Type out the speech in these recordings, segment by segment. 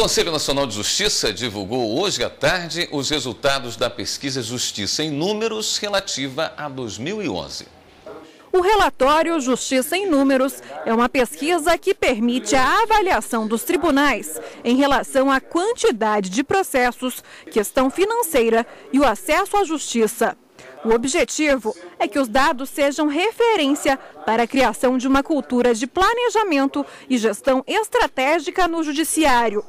Conselho Nacional de Justiça divulgou hoje à tarde os resultados da pesquisa Justiça em Números relativa a 2011. O relatório Justiça em Números é uma pesquisa que permite a avaliação dos tribunais em relação à quantidade de processos, questão financeira e o acesso à justiça. O objetivo é que os dados sejam referência para a criação de uma cultura de planejamento e gestão estratégica no Judiciário.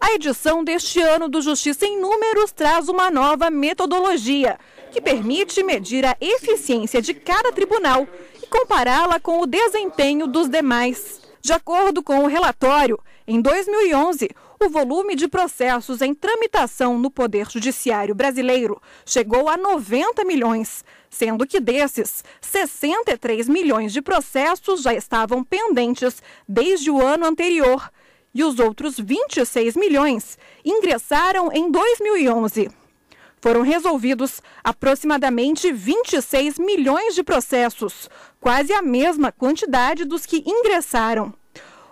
A edição deste ano do Justiça em Números traz uma nova metodologia que permite medir a eficiência de cada tribunal e compará-la com o desempenho dos demais. De acordo com o relatório, em 2011, o volume de processos em tramitação no Poder Judiciário brasileiro chegou a 90 milhões, sendo que desses, 63 milhões de processos já estavam pendentes desde o ano anterior e os outros 26 milhões ingressaram em 2011. Foram resolvidos aproximadamente 26 milhões de processos, quase a mesma quantidade dos que ingressaram.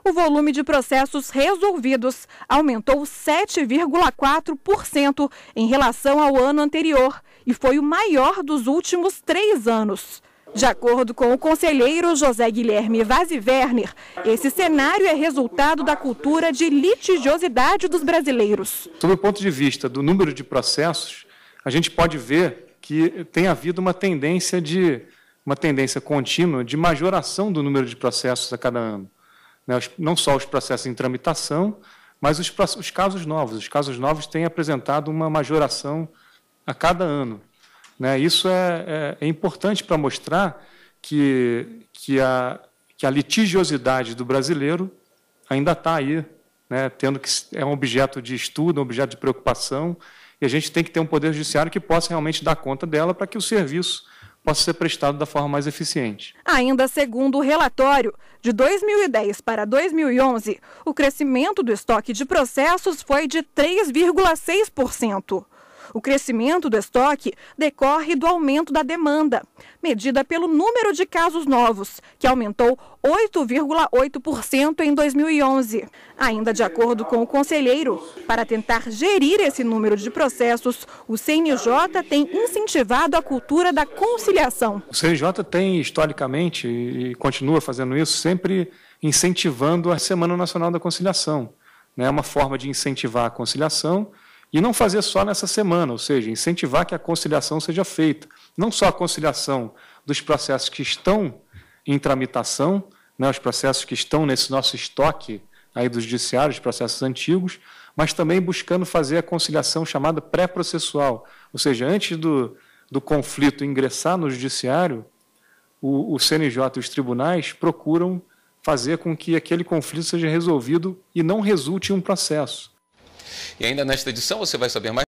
O volume de processos resolvidos aumentou 7,4% em relação ao ano anterior e foi o maior dos últimos três anos. De acordo com o conselheiro José Guilherme Vazi Werner, esse cenário é resultado da cultura de litigiosidade dos brasileiros. Sob o ponto de vista do número de processos, a gente pode ver que tem havido uma tendência de uma tendência contínua de majoração do número de processos a cada ano. Né? Não só os processos em tramitação, mas os, os casos novos. Os casos novos têm apresentado uma majoração a cada ano. Né? Isso é, é, é importante para mostrar que, que, a, que a litigiosidade do brasileiro ainda está aí, né? tendo que é um objeto de estudo, um objeto de preocupação, e a gente tem que ter um poder judiciário que possa realmente dar conta dela para que o serviço possa ser prestado da forma mais eficiente. Ainda segundo o relatório, de 2010 para 2011, o crescimento do estoque de processos foi de 3,6%. O crescimento do estoque decorre do aumento da demanda, medida pelo número de casos novos, que aumentou 8,8% em 2011. Ainda de acordo com o conselheiro, para tentar gerir esse número de processos, o CNJ tem incentivado a cultura da conciliação. O CNJ tem, historicamente, e continua fazendo isso, sempre incentivando a Semana Nacional da Conciliação. É uma forma de incentivar a conciliação e não fazer só nessa semana, ou seja, incentivar que a conciliação seja feita. Não só a conciliação dos processos que estão em tramitação, né, os processos que estão nesse nosso estoque aí dos judiciários, processos antigos, mas também buscando fazer a conciliação chamada pré-processual, ou seja, antes do, do conflito ingressar no judiciário, o, o CNJ e os tribunais procuram fazer com que aquele conflito seja resolvido e não resulte em um processo. E ainda nesta edição você vai saber mais